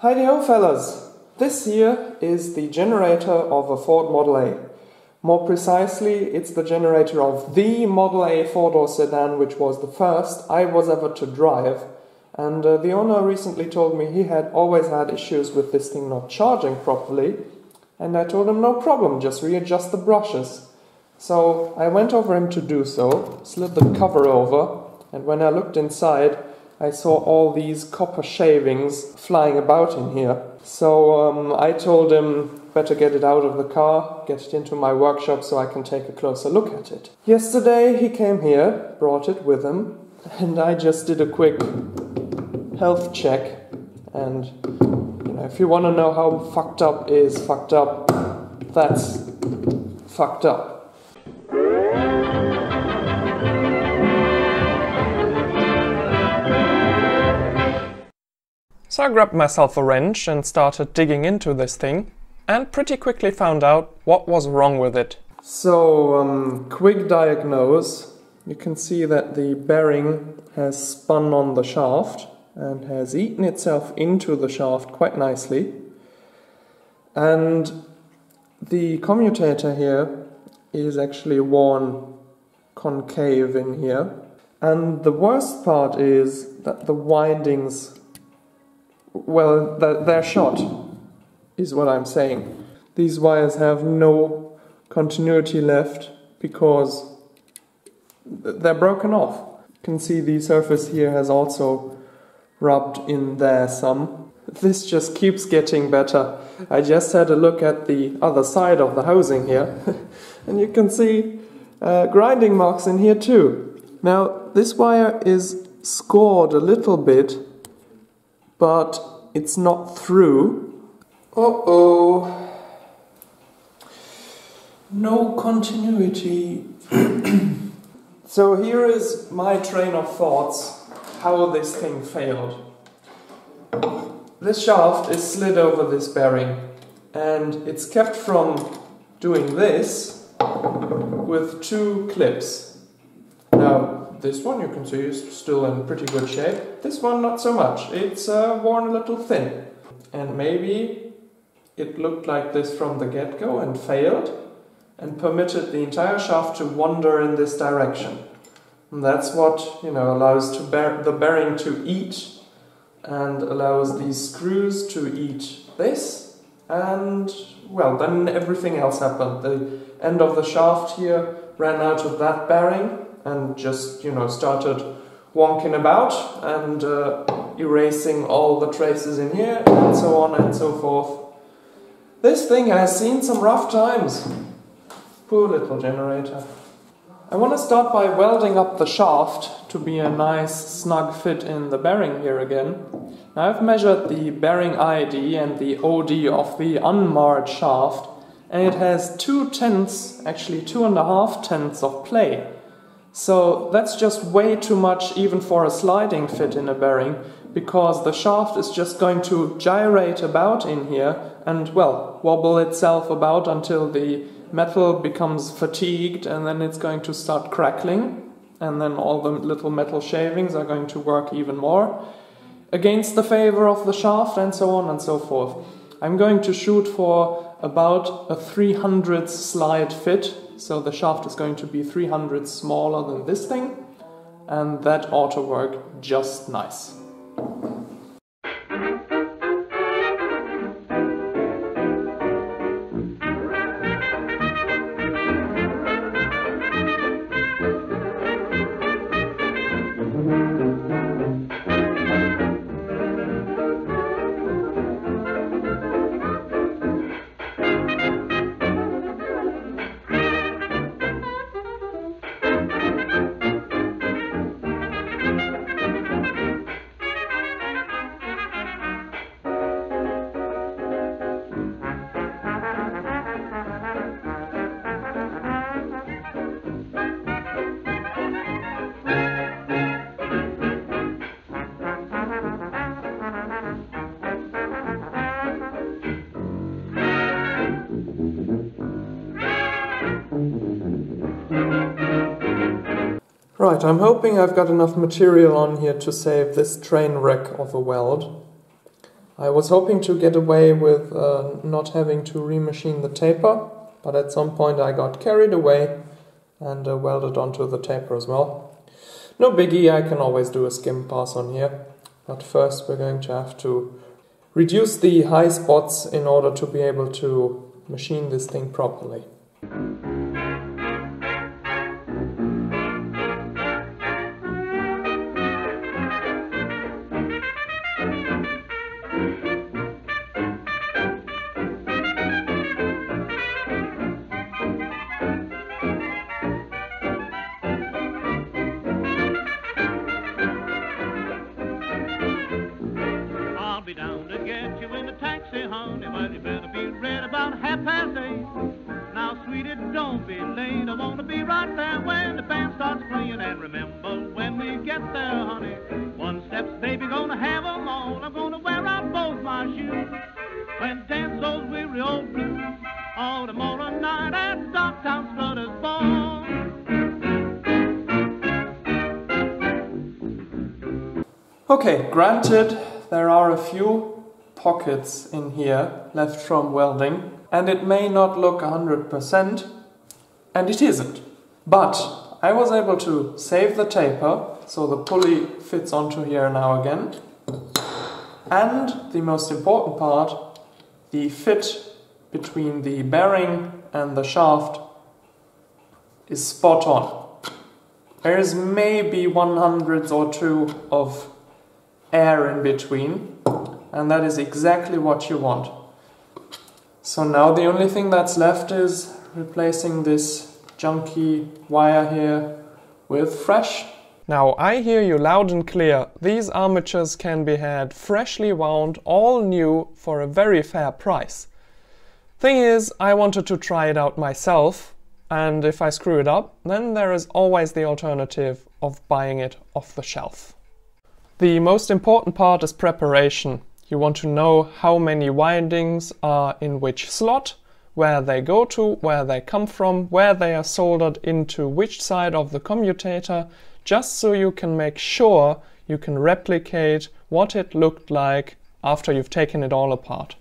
Heidi ho, fellas! This here is the generator of a Ford Model A. More precisely, it's the generator of the Model A four door sedan, which was the first I was ever to drive. And uh, the owner recently told me he had always had issues with this thing not charging properly. And I told him, no problem, just readjust the brushes. So I went over him to do so, slid the cover over, and when I looked inside, I saw all these copper shavings flying about in here. So um, I told him better get it out of the car, get it into my workshop so I can take a closer look at it. Yesterday he came here, brought it with him, and I just did a quick health check. And you know, if you want to know how fucked up is fucked up, that's fucked up. So I grabbed myself a wrench and started digging into this thing, and pretty quickly found out what was wrong with it. So, um, quick diagnose. You can see that the bearing has spun on the shaft and has eaten itself into the shaft quite nicely. And the commutator here is actually worn concave in here. And the worst part is that the windings well, they're shot, is what I'm saying. These wires have no continuity left because they're broken off. You can see the surface here has also rubbed in there some. This just keeps getting better. I just had a look at the other side of the housing here, and you can see uh, grinding marks in here too. Now, this wire is scored a little bit but it's not through. Uh oh. No continuity. so here is my train of thoughts how this thing failed. This shaft is slid over this bearing and it's kept from doing this with two clips. Now, this one you can see is still in pretty good shape. This one not so much. It's uh, worn a little thin. And maybe it looked like this from the get-go and failed and permitted the entire shaft to wander in this direction. And that's what, you know, allows to bear the bearing to eat and allows these screws to eat this and well then everything else happened. The end of the shaft here ran out of that bearing and just, you know, started wonking about and uh, erasing all the traces in here and so on and so forth. This thing has seen some rough times. Poor little generator. I want to start by welding up the shaft to be a nice snug fit in the bearing here again. Now I've measured the bearing ID and the OD of the unmarred shaft and it has two tenths, actually two and a half tenths of play. So that's just way too much even for a sliding fit in a bearing because the shaft is just going to gyrate about in here and, well, wobble itself about until the metal becomes fatigued and then it's going to start crackling and then all the little metal shavings are going to work even more against the favor of the shaft and so on and so forth. I'm going to shoot for about a 300 slide fit so the shaft is going to be 300 smaller than this thing, and that ought to work just nice. Right, I'm hoping I've got enough material on here to save this train wreck of a weld. I was hoping to get away with uh, not having to remachine the taper, but at some point I got carried away and uh, welded onto the taper as well. No biggie, I can always do a skim pass on here, but first we're going to have to reduce the high spots in order to be able to machine this thing properly. Okay, granted, there are a few pockets in here left from welding, and it may not look 100%, and it isn't. But I was able to save the taper, so the pulley fits onto here now again. And the most important part, the fit between the bearing and the shaft is spot on. There is maybe one hundredth or two of air in between, and that is exactly what you want. So now the only thing that's left is replacing this junky wire here with fresh. Now I hear you loud and clear. These armatures can be had freshly wound, all new, for a very fair price. Thing is, I wanted to try it out myself, and if I screw it up, then there is always the alternative of buying it off the shelf. The most important part is preparation. You want to know how many windings are in which slot, where they go to, where they come from, where they are soldered into which side of the commutator, just so you can make sure you can replicate what it looked like after you've taken it all apart.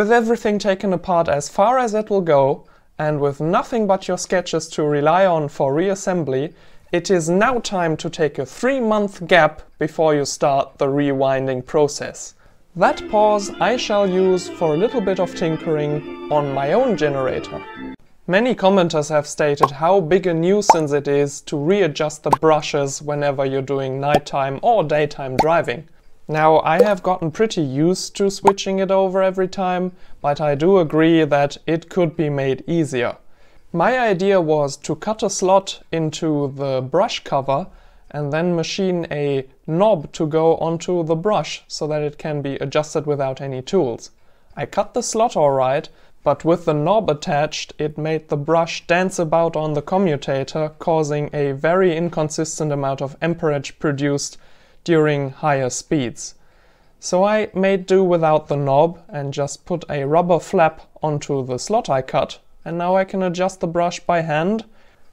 With everything taken apart as far as it will go, and with nothing but your sketches to rely on for reassembly, it is now time to take a three month gap before you start the rewinding process. That pause I shall use for a little bit of tinkering on my own generator. Many commenters have stated how big a nuisance it is to readjust the brushes whenever you're doing nighttime or daytime driving. Now, I have gotten pretty used to switching it over every time, but I do agree that it could be made easier. My idea was to cut a slot into the brush cover and then machine a knob to go onto the brush so that it can be adjusted without any tools. I cut the slot alright, but with the knob attached it made the brush dance about on the commutator, causing a very inconsistent amount of amperage produced during higher speeds. So I made do without the knob and just put a rubber flap onto the slot I cut and now I can adjust the brush by hand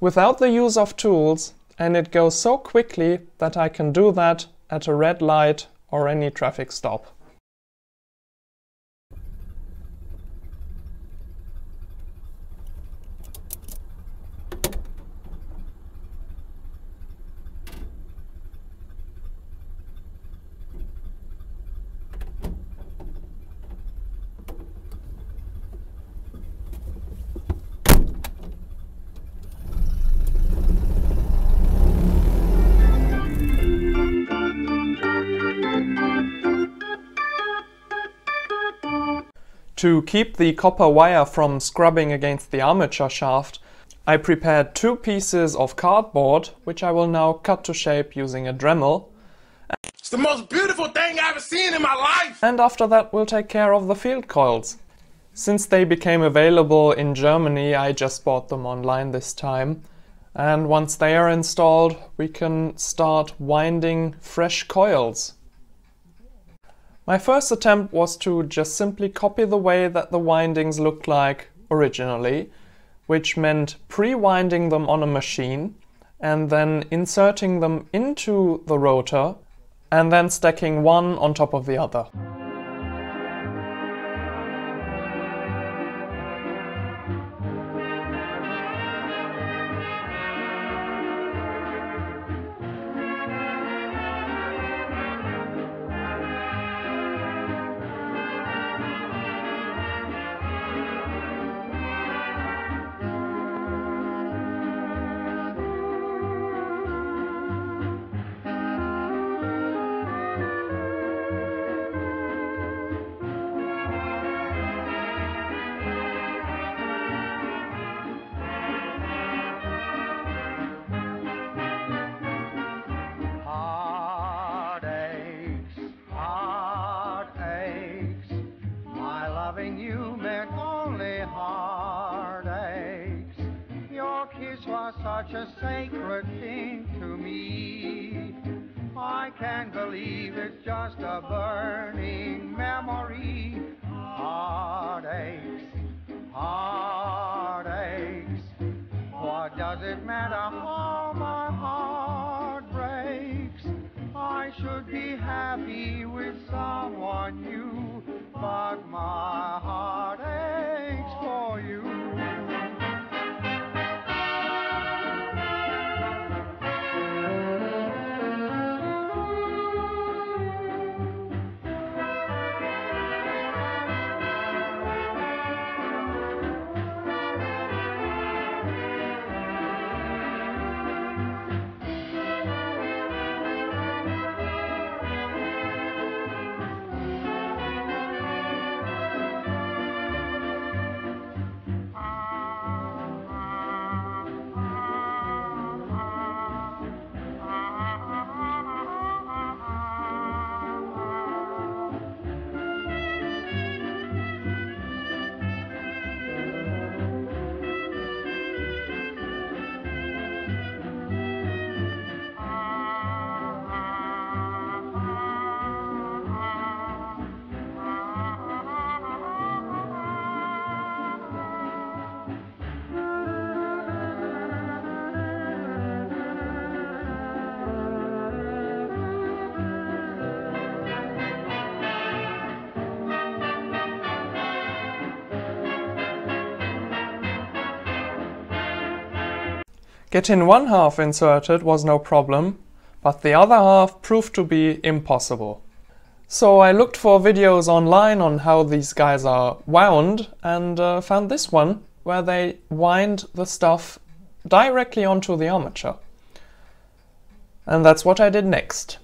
without the use of tools and it goes so quickly that I can do that at a red light or any traffic stop. To keep the copper wire from scrubbing against the armature shaft, I prepared two pieces of cardboard, which I will now cut to shape using a Dremel. It's the most beautiful thing I've ever seen in my life! And after that we'll take care of the field coils. Since they became available in Germany, I just bought them online this time. And once they are installed, we can start winding fresh coils. My first attempt was to just simply copy the way that the windings looked like originally, which meant pre-winding them on a machine and then inserting them into the rotor and then stacking one on top of the other. You only heartaches. Your kiss was such a sacred thing to me. I can't believe it's just a burning memory. Heartaches, heartaches. What does it matter how my heart should be happy with someone new, but my heart aches for you. Getting one half inserted was no problem, but the other half proved to be impossible. So I looked for videos online on how these guys are wound and uh, found this one where they wind the stuff directly onto the armature. And that's what I did next.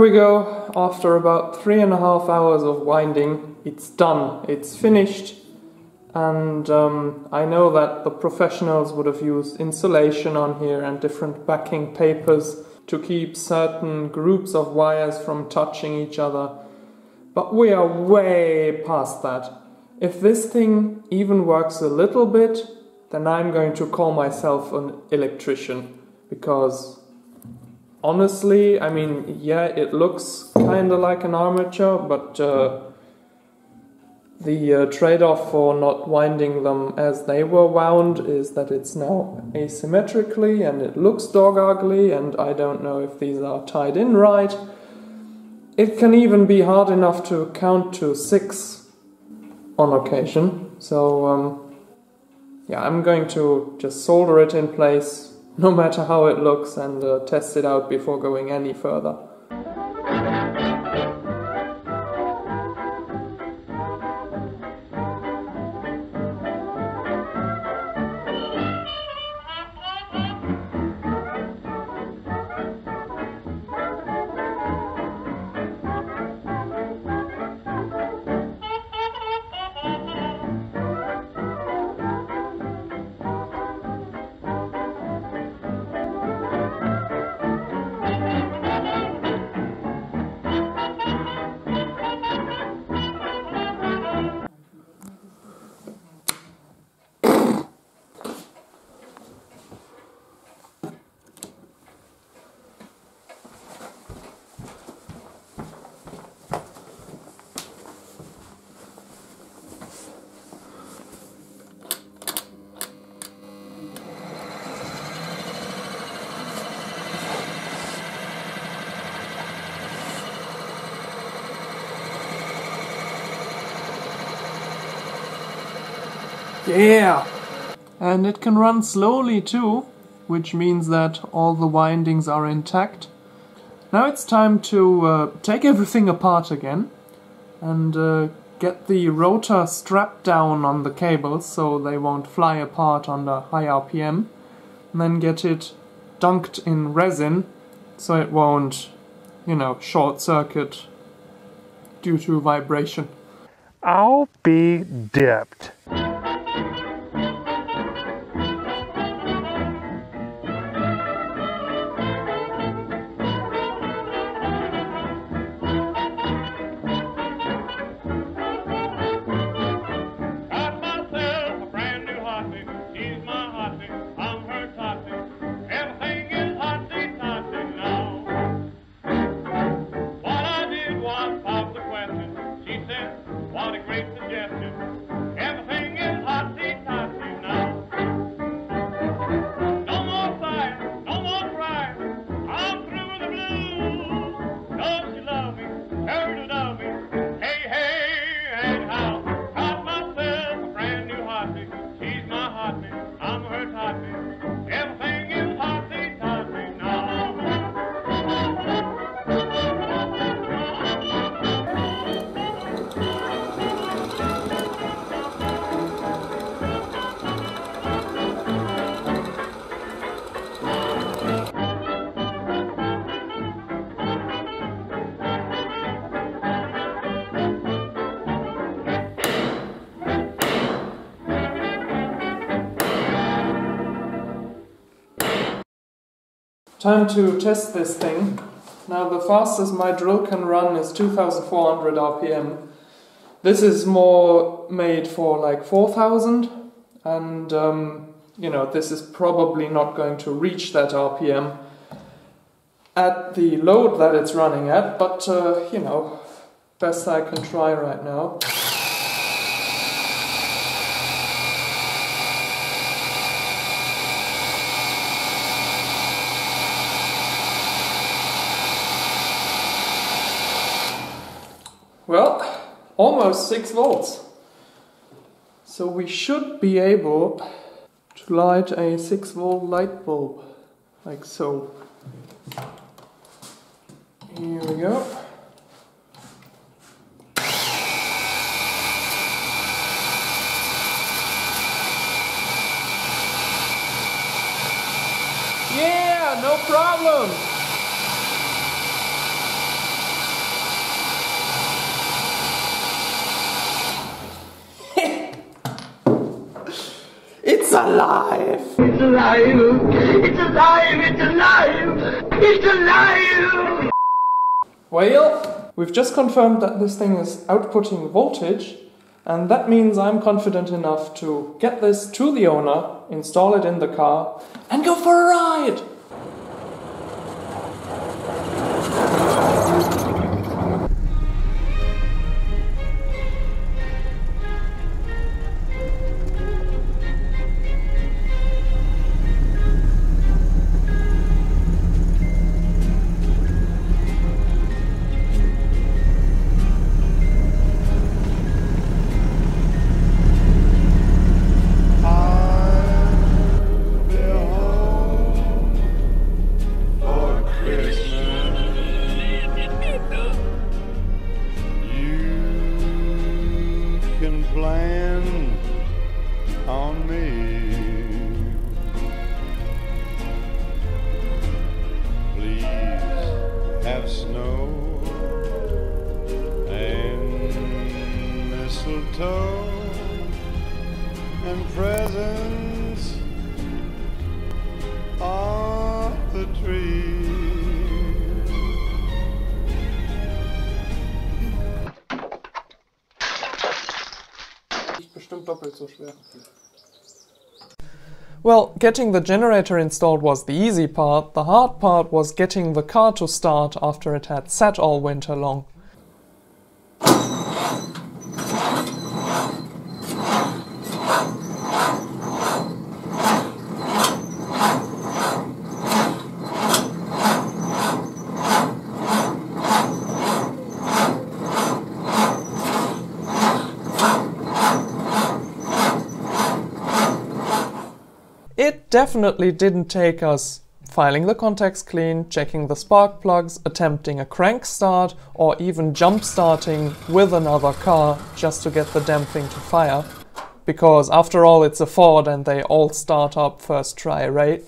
We go. After about three and a half hours of winding, it's done. It's finished. And um, I know that the professionals would have used insulation on here and different backing papers to keep certain groups of wires from touching each other. But we are way past that. If this thing even works a little bit, then I'm going to call myself an electrician. because honestly, I mean, yeah, it looks kind of like an armature, but uh, the uh, trade off for not winding them as they were wound is that it's now asymmetrically and it looks dog ugly, and I don't know if these are tied in right. It can even be hard enough to count to six on occasion, so um, yeah, I'm going to just solder it in place no matter how it looks and uh, test it out before going any further. Yeah! And it can run slowly too, which means that all the windings are intact. Now it's time to uh, take everything apart again and uh, get the rotor strapped down on the cables so they won't fly apart under high RPM. And then get it dunked in resin so it won't, you know, short circuit due to vibration. I'll be dipped. Time to test this thing. Now the fastest my drill can run is 2400 RPM. This is more made for like 4000 and um, you know this is probably not going to reach that RPM at the load that it's running at but uh, you know best I can try right now. Well, almost 6 volts. So we should be able to light a 6 volt light bulb, like so. Here we go. Yeah, no problem. It's alive! It's alive! It's alive! It's alive! It's alive! Well, we've just confirmed that this thing is outputting voltage, and that means I'm confident enough to get this to the owner, install it in the car, and go for a ride! And presents on the tree. Bestimmt doppelt so schwer. Well, getting the generator installed was the easy part. The hard part was getting the car to start after it had sat all winter long. It definitely didn't take us filing the contacts clean, checking the spark plugs, attempting a crank start, or even jump starting with another car just to get the damn thing to fire. Because after all, it's a Ford and they all start up first try, right?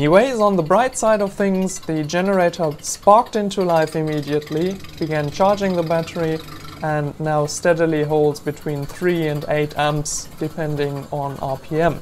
Anyways, on the bright side of things, the generator sparked into life immediately, began charging the battery, and now steadily holds between 3 and 8 amps depending on RPM.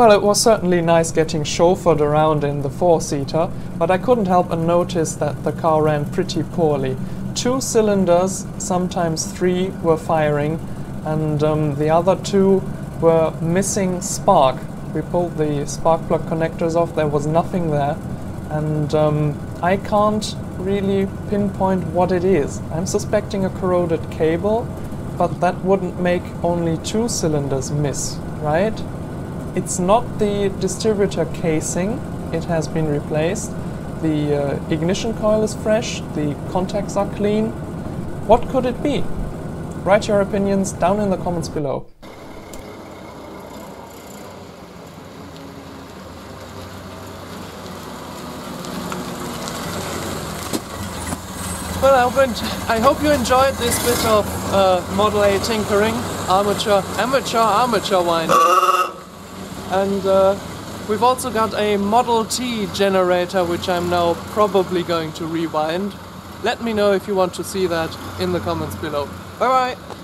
Well, it was certainly nice getting chauffeured around in the four seater, but I couldn't help but notice that the car ran pretty poorly. Two cylinders, sometimes three, were firing, and um, the other two were missing spark. We pulled the spark plug connectors off, there was nothing there, and um, I can't really pinpoint what it is. I'm suspecting a corroded cable, but that wouldn't make only two cylinders miss, right? It's not the distributor casing, it has been replaced. The uh, ignition coil is fresh, the contacts are clean. What could it be? Write your opinions down in the comments below. Well, I hope, I hope you enjoyed this bit of uh, Model A tinkering, amateur, amateur, amateur wine. And uh, we've also got a Model T generator, which I'm now probably going to rewind. Let me know if you want to see that in the comments below. Bye bye!